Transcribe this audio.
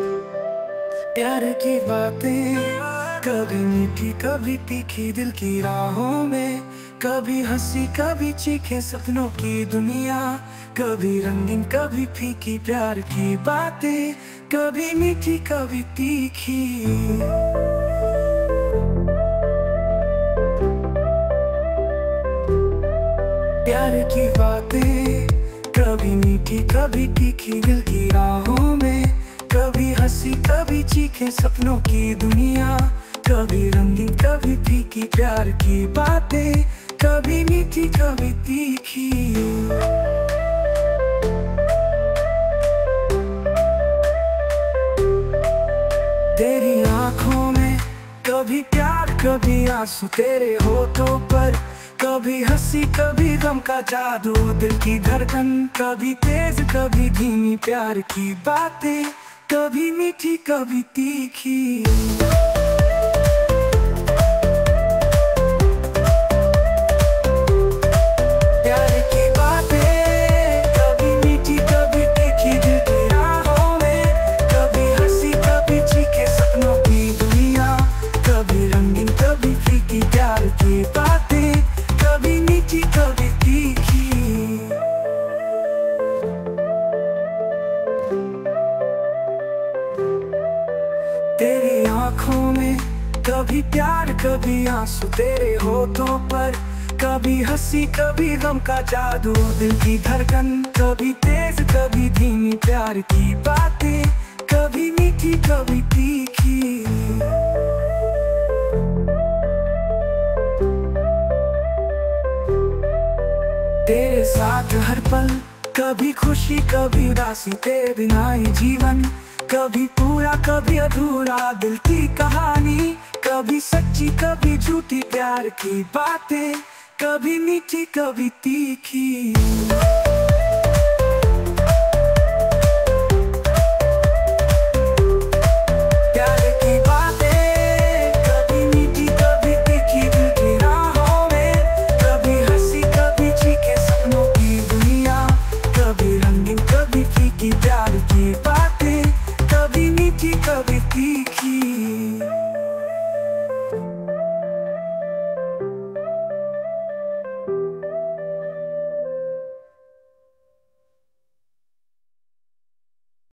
प्यार की बातें, कभी मीठी, कभी तीखी दिल की राहों में, कभी हँसी, कभी चीखे सपनों की दुनिया, कभी रंगीन, कभी फीकी प्यार की बातें, कभी मीठी, कभी तीखी। प्यार की बातें, कभी मीठी, कभी तीखी दिल की राहों में कभी हँसी, कभी चीखे सपनों की दुनिया। कभी रंगीन, कभी फीकी प्यार की बातें। कभी मीठी, कभी तीखी। तेरी आँखों में कभी प्यार, कभी आँसू तेरे होठों पर। कभी हँसी, कभी गम का जादू दिल की धड़कन। कभी तेज, कभी धीमी प्यार की बातें। कभी मीठी कभी तीखी। प्यार की तेरी आँखों में कभी प्यार, कभी आँसू तेरे होठों पर। कभी हँसी, कभी गम का जादू, दिल की धड़कन। कभी तेज, कभी धीमी प्यार की बातें। कभी मीठी, कभी तीखी। तेरे साथ हर पल, कभी खुशी, कभी उदासी, तेरे बिना जीवन। कभी पूरा, कभी अधूरा, दिल की कहानी, कभी सच्ची, कभी झूठी, प्यार की बातें, कभी मीठी, कभी तीखी। प्यार की बातें, कभी कभी प्यार की बातें। Kika Bitiki.